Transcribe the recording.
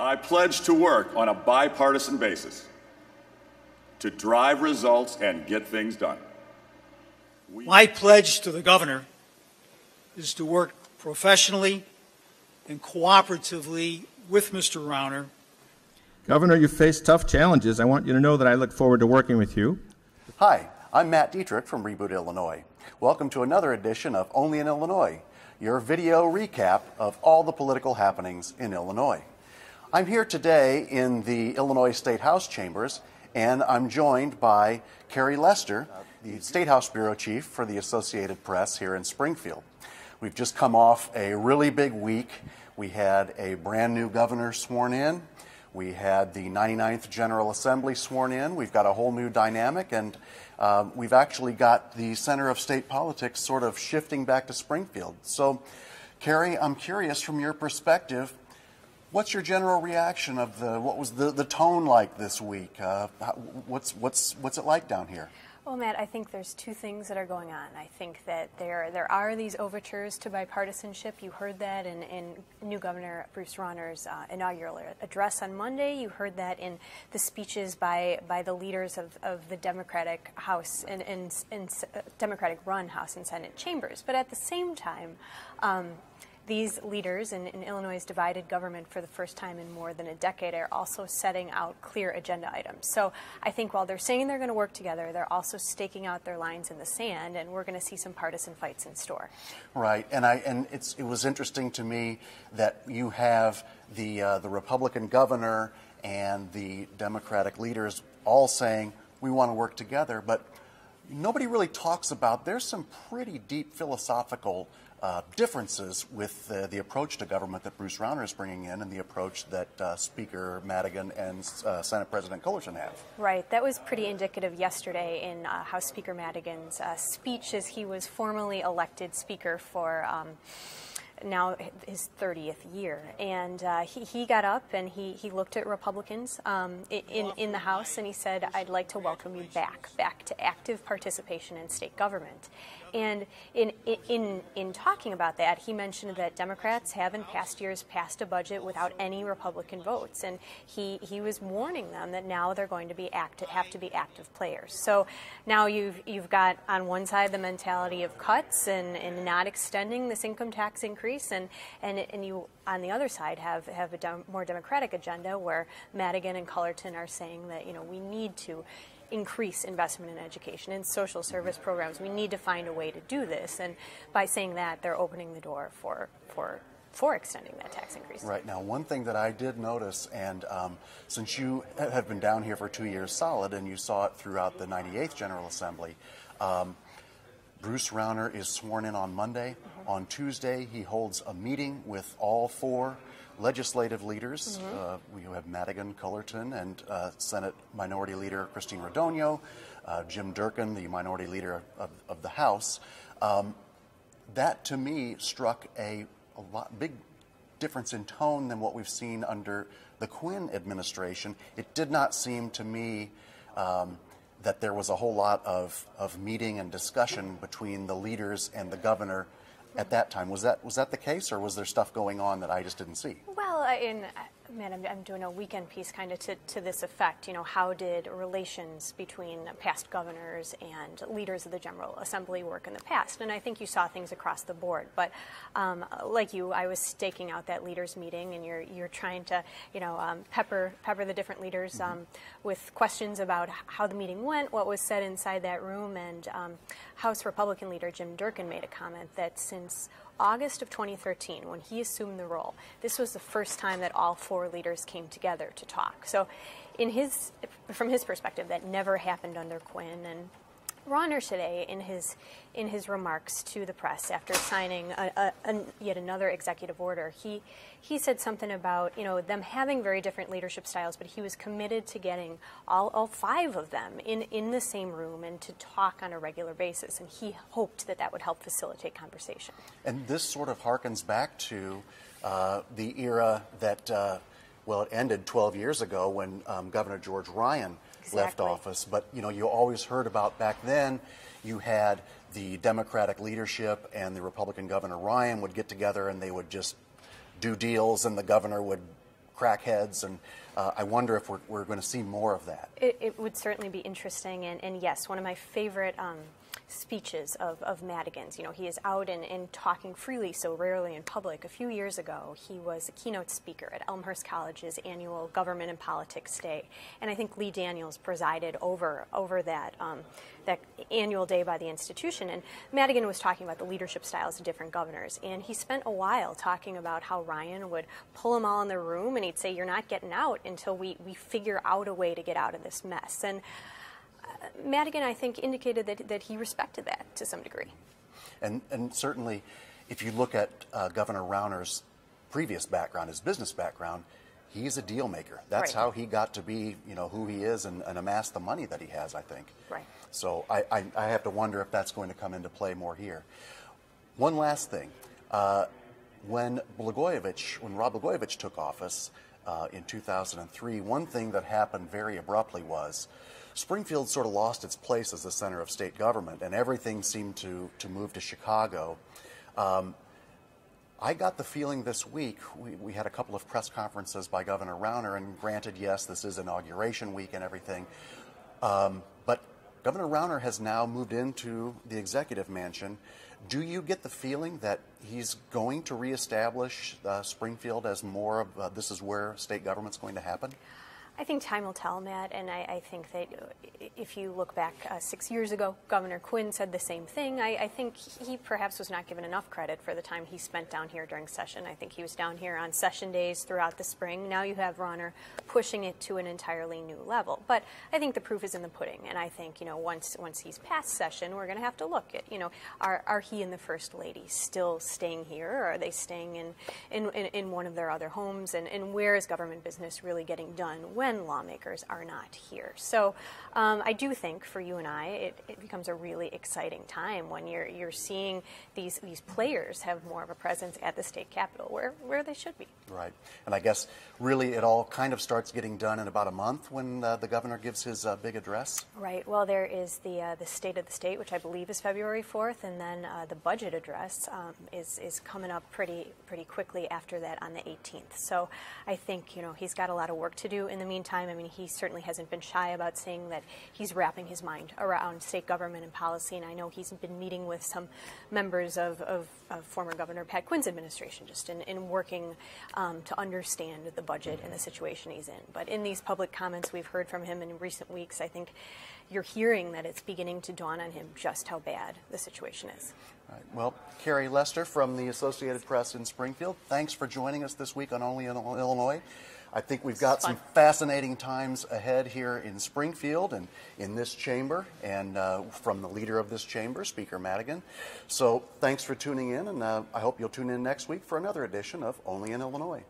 I pledge to work on a bipartisan basis to drive results and get things done. We My pledge to the governor is to work professionally and cooperatively with Mr. Rauner. Governor, you face tough challenges. I want you to know that I look forward to working with you. Hi, I'm Matt Dietrich from Reboot Illinois. Welcome to another edition of Only in Illinois, your video recap of all the political happenings in Illinois. I'm here today in the Illinois State House chambers, and I'm joined by Kerry Lester, the State House Bureau Chief for the Associated Press here in Springfield. We've just come off a really big week. We had a brand new governor sworn in. We had the 99th General Assembly sworn in. We've got a whole new dynamic, and um, we've actually got the center of state politics sort of shifting back to Springfield. So, Kerry, I'm curious from your perspective, what's your general reaction of the what was the, the tone like this week? Uh, what's what's what's it like down here? Well, Matt, I think there's two things that are going on. I think that there there are these overtures to bipartisanship. You heard that in, in new Governor Bruce Rauner's uh, inaugural address on Monday. You heard that in the speeches by by the leaders of, of the Democratic House and, and, and uh, Democratic run House and Senate chambers. But at the same time, um, these leaders in, in, Illinois' divided government for the first time in more than a decade are also setting out clear agenda items. So I think while they're saying they're going to work together, they're also staking out their lines in the sand, and we're going to see some partisan fights in store. Right, and I and it's it was interesting to me that you have the uh, the Republican governor and the Democratic leaders all saying we want to work together, but nobody really talks about there's some pretty deep philosophical uh, differences with uh, the approach to government that Bruce Rauner is bringing in and the approach that uh, Speaker Madigan and uh, Senate President Cullerton have. Right. That was pretty indicative yesterday in uh, House Speaker Madigan's uh, speech as he was formally elected Speaker for. Um, now his 30th year. And uh, he, he got up and he, he looked at Republicans um, in, in the House and he said, I'd like to welcome you back, back to active participation in state government. And in, in, in talking about that, he mentioned that Democrats have in past years passed a budget without any Republican votes. And he, he was warning them that now they're going to be active, have to be active players. So now you've, you've got on one side the mentality of cuts and, and not extending this income tax increase, and, and, and you on the other side have, have a more democratic agenda where Madigan and Cullerton are saying that you know we need to increase investment in education and social service programs. We need to find a way to do this, and by saying that, they're opening the door for for for extending that tax increase. Right now, one thing that I did notice, and um, since you have been down here for two years solid, and you saw it throughout the 98th General Assembly. Um, Bruce Rauner is sworn in on Monday. Mm-hmm. On Tuesday, he holds a meeting with all four legislative leaders. Mm-hmm. Uh, we have Madigan Cullerton and uh, Senate Minority Leader Christine Radogno, uh, Jim Durkin, the Minority Leader of, of the House. Um, that to me struck a, a lot, big difference in tone than what we've seen under the Quinn administration. It did not seem to me um, that there was a whole lot of, of meeting and discussion between the leaders and the governor at that time. Was that was that the case, or was there stuff going on that I just didn't see? Well, in man, I'm, I'm, doing a weekend piece kind of to, to this effect. You know, how did relations between past governors and leaders of the General Assembly work in the past? And I think you saw things across the board. But um, like you, I was staking out that leaders meeting, and you're you're trying to you know um, pepper pepper the different leaders mm-hmm. um, with questions about how the meeting went, what was said inside that room, and um, House Republican leader Jim Durkin made a comment that since August of 2013, when he assumed the role, this was the first time that all four leaders came together to talk. So, in his, from his perspective, that never happened under Quinn, and Rauner today, in his in his remarks to the press after signing a, a, a, yet another executive order, he he said something about you know them having very different leadership styles, but he was committed to getting all, all five of them in in the same room and to talk on a regular basis, and he hoped that that would help facilitate conversation. And this sort of harkens back to uh, the era that. Uh, well, it ended 12 years ago when um, Governor George Ryan exactly. left office. But you know, you always heard about back then. You had the Democratic leadership and the Republican Governor Ryan would get together and they would just do deals, and the governor would crackheads, and uh, I wonder if we're, we're going to see more of that. It, it would certainly be interesting, and, and yes, one of my favorite um, speeches of, of Madigan's. You know, he is out and, and talking freely so rarely in public. A few years ago, he was a keynote speaker at Elmhurst College's annual Government and Politics Day, and I think Lee Daniels presided over over that um, that annual day by the institution. And Madigan was talking about the leadership styles of different governors, and he spent a while talking about how Ryan would pull them all in the room, and he'd say, "You're not getting out until we we figure out a way to get out of this mess." and Madigan, I think, indicated that, that he respected that to some degree. And, and certainly, if you look at uh, Governor Rauner's previous background, his business background, he's a deal maker. That's right. how he got to be, you know, who he is and, and amass the money that he has, I think. Right. So I, I, I, have to wonder if that's going to come into play more here. One last thing. Uh, when Blagojevich, when Rod Blagojevich took office uh, in 2003, one thing that happened very abruptly was Springfield sort of lost its place as the center of state government, and everything seemed to, to move to Chicago. Um, I got the feeling this week, we, we, had a couple of press conferences by Governor Rauner, and granted, yes, this is inauguration week and everything, um, but Governor Rauner has now moved into the executive mansion. Do you get the feeling that he's going to reestablish uh, Springfield as more of uh, this is where state government's going to happen? I think time will tell, Matt, and I, I think that if you look back uh, six years ago, Governor Quinn said the same thing. I, I, think he perhaps was not given enough credit for the time he spent down here during session. I think he was down here on session days throughout the spring. Now you have Rauner pushing it to an entirely new level. But I think the proof is in the pudding, and I think you know once once he's past session, we're going to have to look at you know are are he and the first lady still staying here, or are they staying in in, in, in one of their other homes, and, and where is government business really getting done when when lawmakers are not here. So um, I do think for you and I, it, it, becomes a really exciting time when you're you're seeing these these players have more of a presence at the state capitol where where they should be. Right, and I guess really it all kind of starts getting done in about a month when uh, the governor gives his uh, big address. Right. Well, there is the uh, the state of the state, which I believe is February fourth, and then uh, the budget address um, is is coming up pretty pretty quickly after that on the 18th. So I think you know he's got a lot of work to do in the meantime meantime, I mean, he certainly hasn't been shy about saying that he's wrapping his mind around state government and policy. And I know he's been meeting with some members of, of, of former Governor Pat Quinn's administration just in, in working um, to understand the budget and the situation he's in. But in these public comments we've heard from him in recent weeks, I think you're hearing that it's beginning to dawn on him just how bad the situation is. Well, Kerry Lester from the Associated Press in Springfield, thanks for joining us this week on Only in Illinois. I think we've got some fascinating times ahead here in Springfield and in this chamber, and uh, from the leader of this chamber, Speaker Madigan. So thanks for tuning in, and uh, I hope you'll tune in next week for another edition of Only in Illinois.